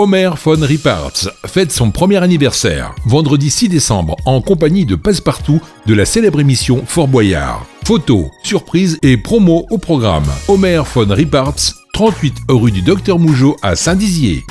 Homer von Rippartz fête son premier anniversaire, vendredi 6 décembre, en compagnie de Passepartout de la célèbre émission Fort Boyard. Photos, surprises et promos au programme. Homer von Rippartz, 38 rue du Docteur Mougeot à Saint-Dizier.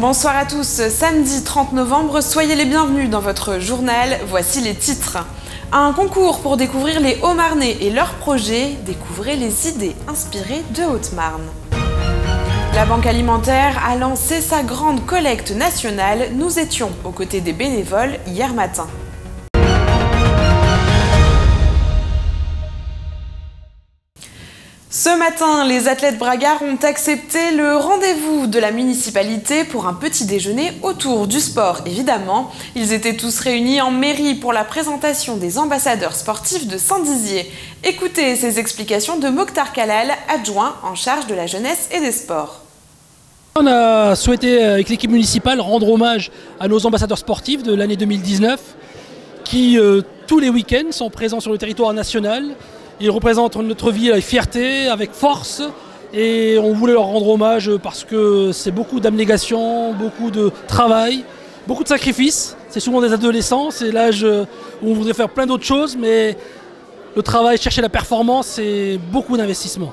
Bonsoir à tous, samedi 30 novembre, soyez les bienvenus dans votre journal, voici les titres. Un concours pour découvrir les Hauts-Marnais et leurs projets, découvrez les idées inspirées de Haute-Marne. La Banque alimentaire a lancé sa grande collecte nationale, nous étions aux côtés des bénévoles hier matin. Ce matin, les athlètes bragards ont accepté le rendez-vous de la municipalité pour un petit déjeuner autour du sport, évidemment. Ils étaient tous réunis en mairie pour la présentation des ambassadeurs sportifs de Saint-Dizier. Écoutez ces explications de Mokhtar Kalal, adjoint en charge de la jeunesse et des sports. On a souhaité, avec l'équipe municipale, rendre hommage à nos ambassadeurs sportifs de l'année 2019 qui, euh, tous les week-ends, sont présents sur le territoire national ils représentent notre vie avec fierté, avec force. Et on voulait leur rendre hommage parce que c'est beaucoup d'abnégation, beaucoup de travail, beaucoup de sacrifices. C'est souvent des adolescents, c'est l'âge où on voudrait faire plein d'autres choses, mais le travail, chercher la performance, c'est beaucoup d'investissement.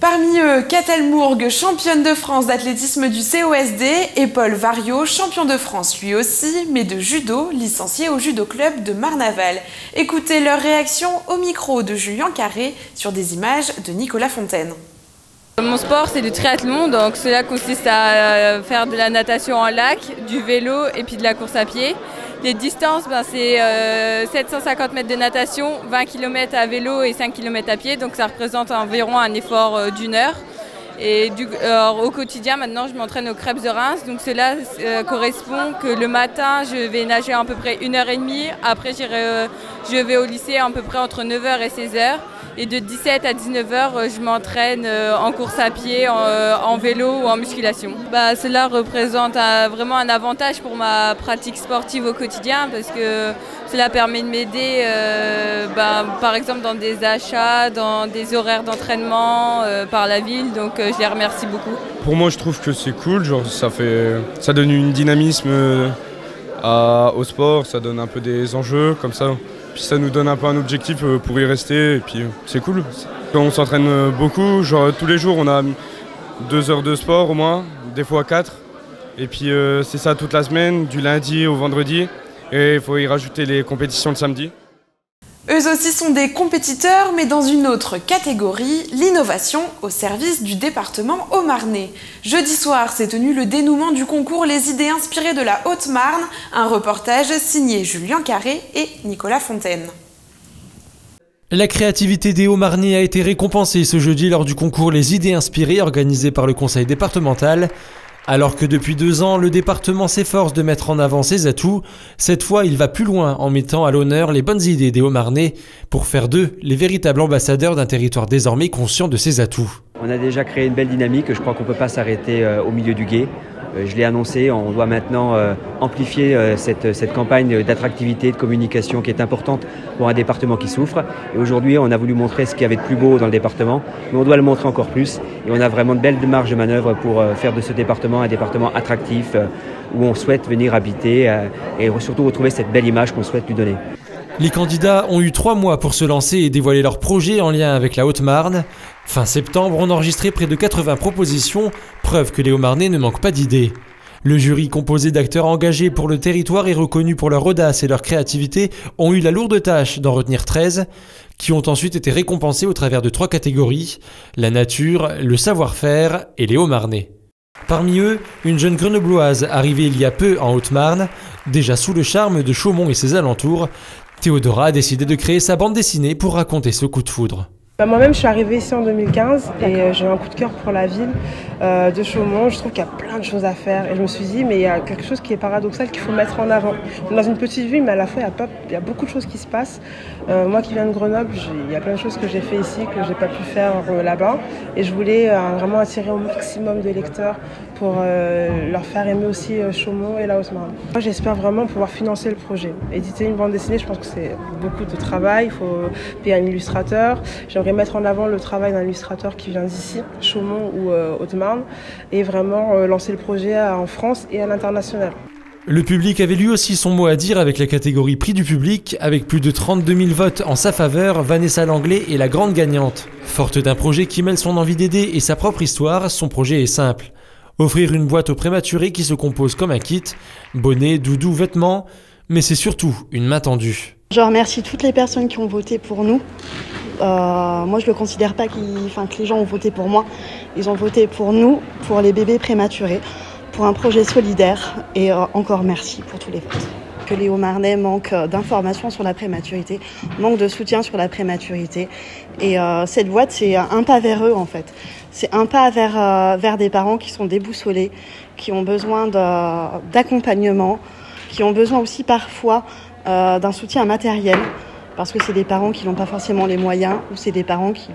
Parmi eux, Mourgue, championne de France d'athlétisme du COSD, et Paul Vario, champion de France lui aussi, mais de judo, licencié au judo club de Marnaval. Écoutez leur réaction au micro de Julien Carré sur des images de Nicolas Fontaine. Mon sport c'est le triathlon, donc cela consiste à faire de la natation en lac, du vélo et puis de la course à pied. Les distances, ben, c'est 750 euh, mètres de natation, 20 km à vélo et 5 km à pied, donc ça représente environ un effort euh, d'une heure. Et au quotidien, maintenant, je m'entraîne au crêpes de Reims. Donc cela euh, correspond que le matin, je vais nager à peu près une heure et demie. Après, je vais au lycée à peu près entre 9h et 16h. Et de 17 à 19h, euh, je m'entraîne euh, en course à pied, euh, en, vélo ou en musculation. Bah, cela représente vraiment un avantage pour ma pratique sportive au quotidien parce que cela permet de m'aider, bah, par exemple, dans des achats, dans des horaires d'entraînement par la ville. Donc, je les remercie beaucoup. Pour moi, je trouve que c'est cool. Genre, ça, fait, ça donne un dynamisme au sport, ça donne un peu des enjeux comme ça. Puis ça nous donne un peu un objectif euh, pour y rester et puis euh, c'est cool. On s'entraîne euh, beaucoup, genre tous les jours on a deux heures de sport au moins, des fois quatre. Et puis c'est ça toute la semaine, du lundi au vendredi. Et il faut y rajouter les compétitions le samedi. Eux aussi sont des compétiteurs, mais dans une autre catégorie, l'innovation au service du département Haut-Marnais. Jeudi soir s'est tenu le dénouement du concours Les idées inspirées de la Haute-Marne, un reportage signé Julien Carré et Nicolas Fontaine. La créativité des Hauts-Marnais a été récompensée ce jeudi lors du concours Les idées inspirées organisé par le conseil départemental. Alors que depuis deux ans, le département s'efforce de mettre en avant ses atouts, cette fois il va plus loin en mettant à l'honneur les bonnes idées des Hauts-Marnais pour faire d'eux les véritables ambassadeurs d'un territoire désormais conscient de ses atouts. On a déjà créé une belle dynamique, je crois qu'on ne peut pas s'arrêter euh, au milieu du guet. Euh, je l'ai annoncé, on doit maintenant euh, amplifier euh, cette, cette campagne d'attractivité, de communication qui est importante pour un département qui souffre. Et aujourd'hui, on a voulu montrer ce qu'il y avait de plus beau dans le département, mais on doit le montrer encore plus. Et on a vraiment de belles marges de manœuvre pour faire de ce département un département attractif où on souhaite venir habiter et surtout retrouver cette belle image qu'on souhaite lui donner. Les candidats ont eu trois mois pour se lancer et dévoiler leurs projets en lien avec la Haute-Marne. Fin septembre, on a enregistré près de 80 propositions, preuve que les Hauts-Marnais ne manquent pas d'idées. Le jury, composé d'acteurs engagés pour le territoire et reconnus pour leur audace et leur créativité, ont eu la lourde tâche d'en retenir 13, qui ont ensuite été récompensés au travers de trois catégories, la nature, le savoir-faire et les Hauts-Marnais. Parmi eux, une jeune grenobloise arrivée il y a peu en Haute-Marne, déjà sous le charme de Chaumont et ses alentours, Théodora a décidé de créer sa bande dessinée pour raconter ce coup de foudre. Bah, moi-même, je suis arrivée ici en 2015 et euh, j'ai un coup de cœur pour la ville euh, de Chaumont. Je trouve qu'il y a plein de choses à faire et je me suis dit, mais il y a quelque chose qui est paradoxal qu'il faut mettre en avant. On est dans une petite ville, mais à la fois, il y a, pas, il y a beaucoup de choses qui se passent. Euh, moi qui viens de Grenoble, il y a plein de choses que j'ai fait ici que j'ai pas pu faire là-bas et je voulais vraiment attirer au maximum de lecteurs pour leur faire aimer aussi Chaumont et la Haute-Marne. Moi, j'espère vraiment pouvoir financer le projet. Éditer une bande dessinée, je pense que c'est beaucoup de travail. Il faut payer un illustrateur mettre en avant le travail d'un illustrateur qui vient d'ici, Chaumont ou euh, Haute-Marne, et vraiment euh, lancer le projet en France et à l'international. Le public avait lui aussi son mot à dire avec la catégorie prix du public, avec plus de 32 000 votes en sa faveur, Vanessa Langlais est la grande gagnante. Forte d'un projet qui mêle son envie d'aider et sa propre histoire, son projet est simple. Offrir une boîte aux prématurés qui se compose comme un kit, bonnet, doudou, vêtements, mais c'est surtout une main tendue. Je remercie toutes les personnes qui ont voté pour nous. Euh, moi, je ne considère pas que les gens ont voté pour moi. Ils ont voté pour nous, pour les bébés prématurés, pour un projet solidaire. Et euh, encore merci pour tous les votes. Que les Hauts-Marnais manquent d'informations sur la prématurité, manquent de soutien sur la prématurité. Et euh, cette boîte, c'est un pas vers eux, en fait. C'est un pas vers des parents qui sont déboussolés, qui ont besoin d'accompagnement, qui ont besoin aussi parfois d'un soutien matériel parce que c'est des parents qui n'ont pas forcément les moyens ou c'est des parents qui,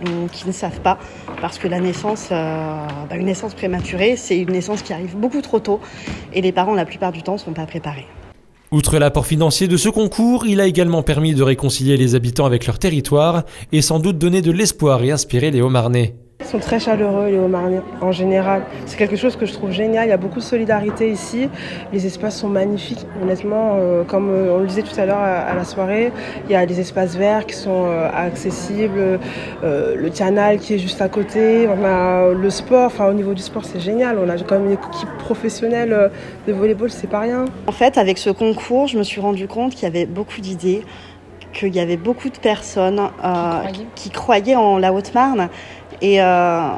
ne savent pas parce que la naissance, euh, bah, une naissance prématurée, c'est une naissance qui arrive beaucoup trop tôt et les parents la plupart du temps ne sont pas préparés. Outre l'apport financier de ce concours, il a également permis de réconcilier les habitants avec leur territoire et sans doute donner de l'espoir et inspirer les Hauts-Marnais. Ils sont très chaleureux, les Hauts-Marnais, en général. C'est quelque chose que je trouve génial. Il y a beaucoup de solidarité ici. Les espaces sont magnifiques, honnêtement. Euh, comme euh, on le disait tout à l'heure à, la soirée, il y a des espaces verts qui sont euh, accessibles, le canal qui est juste à côté. On a le sport, enfin au niveau du sport, c'est génial. On a quand même une équipe professionnelle de volleyball, c'est pas rien. En fait, avec ce concours, je me suis rendu compte qu'il y avait beaucoup d'idées qu'il y avait beaucoup de personnes qui croyaient en la Haute-Marne euh,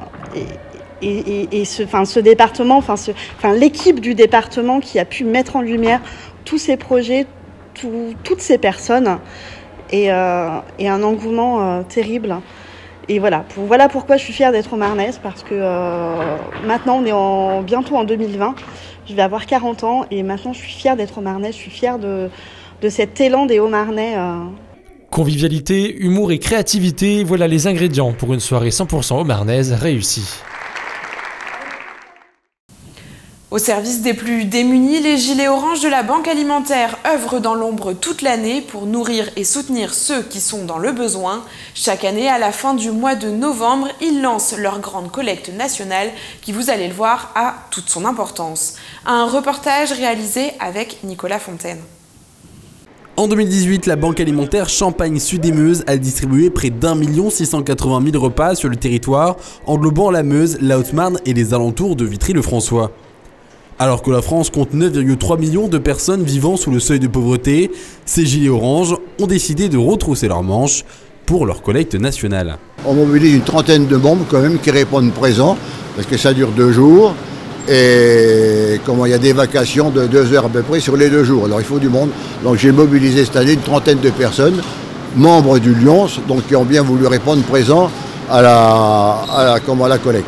et, et, ce, enfin, ce département, ce, enfin, l'équipe du département qui a pu mettre en lumière tous ces projets, toutes ces personnes, et, euh, et un engouement euh, terrible. Et voilà, pour, voilà pourquoi je suis fière d'être au Marnaise, parce que maintenant on est en, bientôt en 2020, je vais avoir 40 ans, et maintenant je suis fière d'être au Marnaise, je suis fière de, de cet élan des Hauts-Marnais Convivialité, humour et créativité, voilà les ingrédients pour une soirée 100% au réussie. Au service des plus démunis, les gilets oranges de la Banque alimentaire œuvrent dans l'ombre toute l'année pour nourrir et soutenir ceux qui sont dans le besoin. Chaque année, à la fin du mois de novembre, ils lancent leur grande collecte nationale qui, vous allez le voir, a toute son importance. Un reportage réalisé avec Nicolas Fontaine. En 2018, la Banque alimentaire Champagne Sud et Meuse a distribué près d'un million 680 000 repas sur le territoire, englobant la Meuse, la Haute-Marne et les alentours de Vitry-le-François. Alors que la France compte 9,3 millions de personnes vivant sous le seuil de pauvreté, ces gilets oranges ont décidé de retrousser leurs manches pour leur collecte nationale. On mobilise une trentaine de membres quand même qui répondent présents, parce que ça dure deux jours. Et comment il y a des vacations de deux heures à peu près sur les deux jours. Alors il faut du monde. Donc j'ai mobilisé cette année une trentaine de personnes, membres du Lyons, donc qui ont bien voulu répondre présent à la, à la collecte.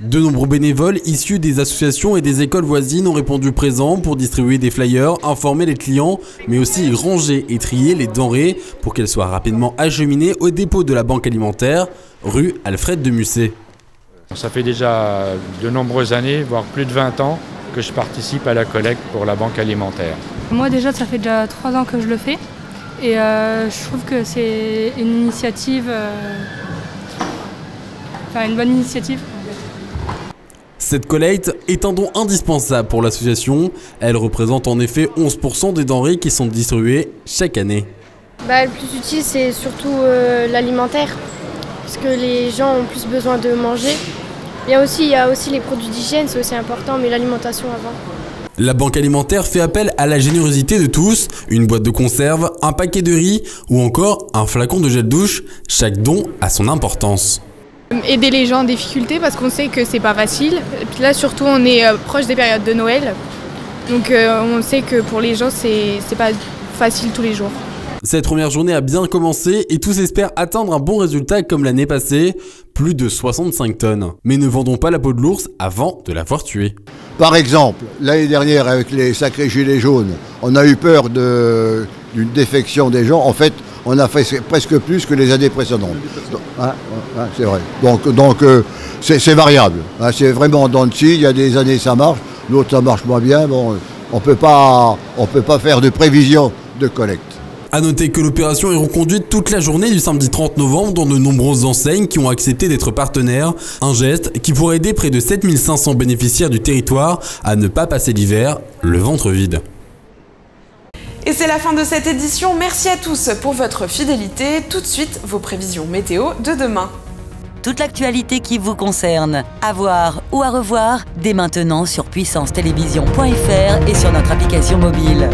De nombreux bénévoles issus des associations et des écoles voisines ont répondu présent pour distribuer des flyers, informer les clients, mais aussi ranger et trier les denrées pour qu'elles soient rapidement acheminées au dépôt de la banque alimentaire, rue Alfred de Musset. Ça fait déjà de nombreuses années, voire plus de 20 ans, que je participe à la collecte pour la banque alimentaire. Moi déjà, ça fait déjà trois ans que je le fais. Et euh, je trouve que c'est une initiative, euh, enfin une bonne initiative. Cette collecte est un don indispensable pour l'association. Elle représente en effet 11% des denrées qui sont distribuées chaque année. Bah, le plus utile, c'est surtout euh, l'alimentaire, parce que les gens ont plus besoin de manger. Il y a aussi, il y a aussi les produits d'hygiène, c'est aussi important, mais l'alimentation avant. La banque alimentaire fait appel à la générosité de tous, une boîte de conserve, un paquet de riz ou encore un flacon de gel douche, chaque don a son importance. Aider les gens en difficulté parce qu'on sait que c'est pas facile. Et puis là surtout on est euh, proche des périodes de Noël. Donc euh, on sait que pour les gens c'est pas facile tous les jours. Cette première journée a bien commencé et tous espèrent atteindre un bon résultat comme l'année passée, plus de 65 tonnes. Mais ne vendons pas la peau de l'ours avant de l'avoir tué. Par exemple, l'année dernière avec les sacrés gilets jaunes, on a eu peur d'une défection des gens. En fait, on a fait presque plus que les années précédentes. Hein, hein, c'est vrai. Donc, euh, c'est variable. Hein, c'est vraiment dans le Il y a des années ça marche, d'autres ça marche moins bien. Bon, on ne peut pas faire de prévision de collecte. A noter que l'opération est reconduite toute la journée du samedi 30 novembre dans de nombreuses enseignes qui ont accepté d'être partenaires, un geste qui pourrait aider près de 7500 bénéficiaires du territoire à ne pas passer l'hiver le ventre vide. Et c'est la fin de cette édition. Merci à tous pour votre fidélité. Tout de suite, vos prévisions météo de demain. Toute l'actualité qui vous concerne, à voir ou à revoir dès maintenant sur puissance-télévision.fr et sur notre application mobile.